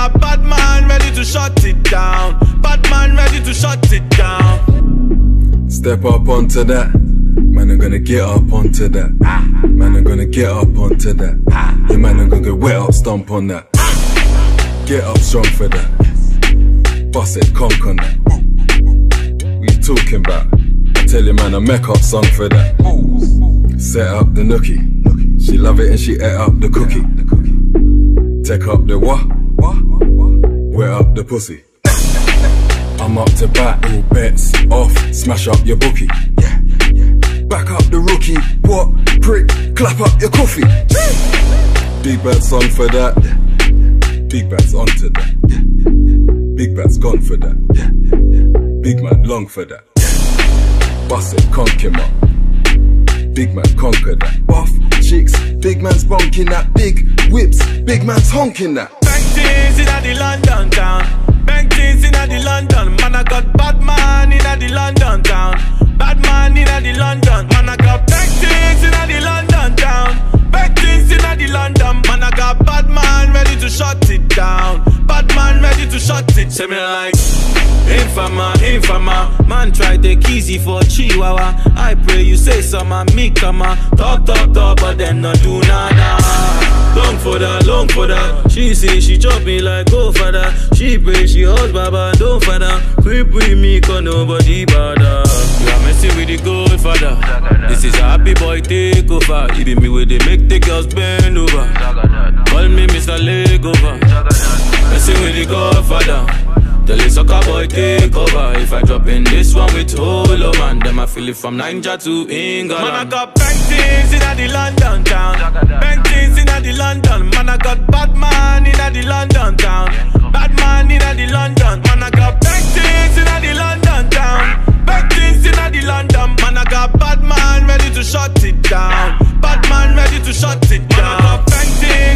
a bad man ready to shut it down. Bad man ready to shut it down. Step up onto that. Man, I'm gonna get up onto that. Man, I'm gonna get up onto that. Your man, I'm gonna get wet up, stomp on that. Get up strong for that. Bust it, conk on that. What you talking about? I tell you, man, a make up song for that. Set up the nookie. She love it and she ate up the cookie. Take up the what? Wet up the pussy. I'm up to bat, all bets off, smash up your bookie. Back up the rookie, what? Prick, clap up your coffee. Big bad on for that. Big bad's onto that. Big bad's gone for that. Big man long for that. Bust it, conk him up. Big man conquer that. Buff chicks, big man's bonking that. Big whips, big man's honking that. Things in the London town. Bang things in the London. Man, I got bad man in the London town. Bad man in the London. Man, I got bang things in the London town. Bang things in the London. Man, I got bad man ready to shut it down. Bad man ready to shut it. Say me like. Infama, infama, man try take easy for Chihuahua. I pray you say some and me come. Talk, talk, talk, but then not do nada. Long for that, long for. She say she chop me like go that. She pray she hold baba, don't father. Creep with me, cause nobody bother. You are messing with the good father. This is a happy boy take over. It be me where they make the girls bend over. Call me Mr. Legover. Messing with the godfather. Tell the sucker boy take over If I drop in this one with Hollowman Then I feel it from Niger to England Man I got bang things in the London town in the London. Man I got bad man in the London town. Bad man in the London. Man I got bang things in the London town. Bang things in the London. Man I got bad man ready to shut it down. Bad man ready to shut it down Man I got bang things